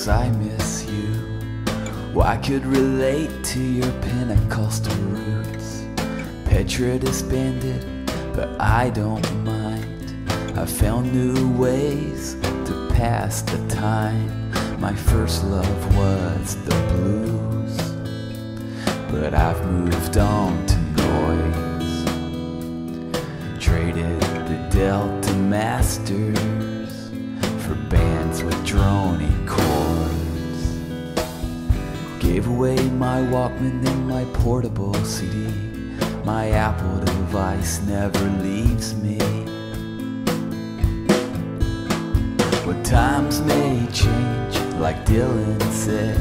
cause I miss you. Well, I could relate to your Pentecostal roots. Petra disbanded, but I don't mind. I found new ways to pass the time. My first love was the blues, but I've moved on to noise. Traded the Delta Masters for bands with droning chords. Gave away my Walkman and my portable CD. My Apple device never leaves me. What times may change, like Dylan said.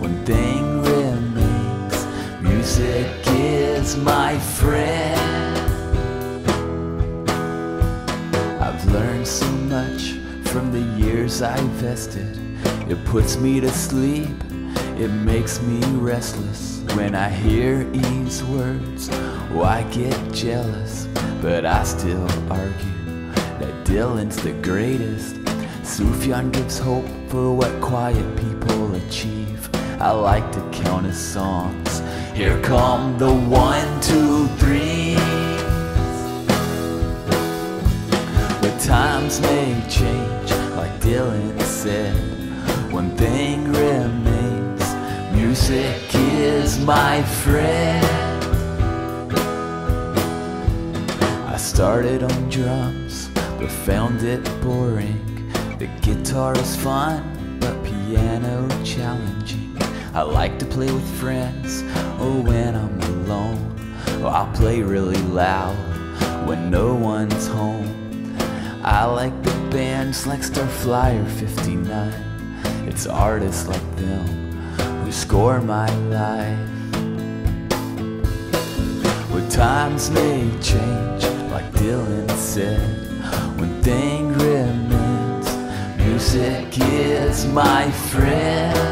One thing remains music is my friend. I've learned so much from the years I invested. It puts me to sleep, it makes me restless. When I hear Eve's words, oh, I get jealous. But I still argue that Dylan's the greatest. Sufjan gives hope for what quiet people achieve. I like to count his songs. Here come the one, two, three. But times may change, Dylan said. One thing remains music is my friend. I started on drums, but found it boring. The guitar is fun, but piano challenging. I like to play with friends, or when I'm alone. Oh, I'll play really loud when no one's home. I like the bands like Starflyer 59. It's artists like them who score my life. What times may change, like Dylan said. One thing remains music is my friend.